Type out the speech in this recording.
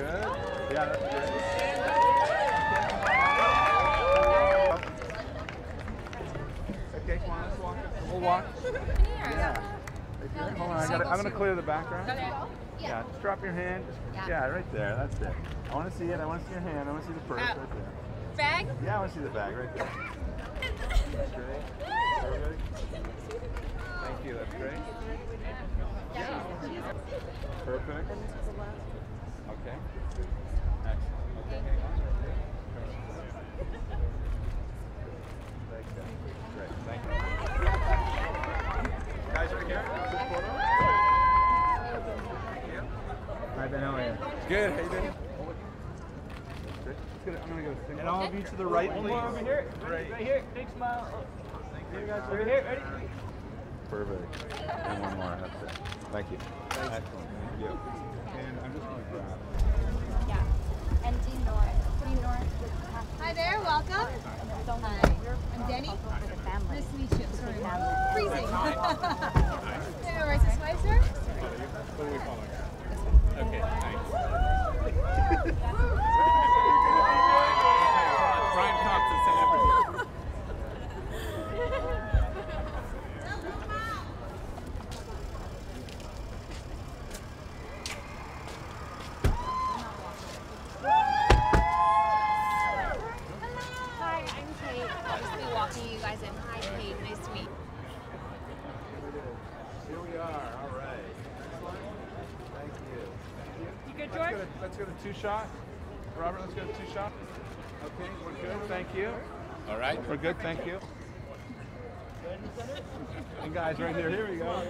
Good. Yeah, that's good. Okay, come on, let's walk. We'll walk. Yeah. Right. Hold on, I gotta, I'm gonna clear the background. Yeah, just drop your hand. Just, Yeah. right there. That's it. I want to see it. I want to see your hand. I want to see the purse right there. Bag? Yeah, I want to see the bag right there. That's great. Perfect. Thank you. That's great. Yeah. Perfect. Okay. Excellent. Okay, hang on. Great. Thank you. Guys, right here. Quick photo. Thank you. Hi Ben, how are you? Good. How you doing? That's great. Let's get it- I'm gonna go single. And all of you to the right, please. Over here. Great. Right here. Big smile. Thank you. guys. Over here. Ready? Perfect. And one more. That's it. Thank you. Excellent. Thank you. And I'm just going to grab. Yeah. And Dean Norris. Dean Norris with Hi there, welcome. Hi. I'm Denny. Nice to meet you. Sorry, freezing. I'll just be walking you guys in. Hi, Kate. Nice to meet. Here we are. All right. Thank you. Thank you. You good, Let's George? go to, let's go to two shot. Robert, let's go to two shot. Okay, we're good. Thank you. All right. We're good. Thank you. And guys, right here. Here we go.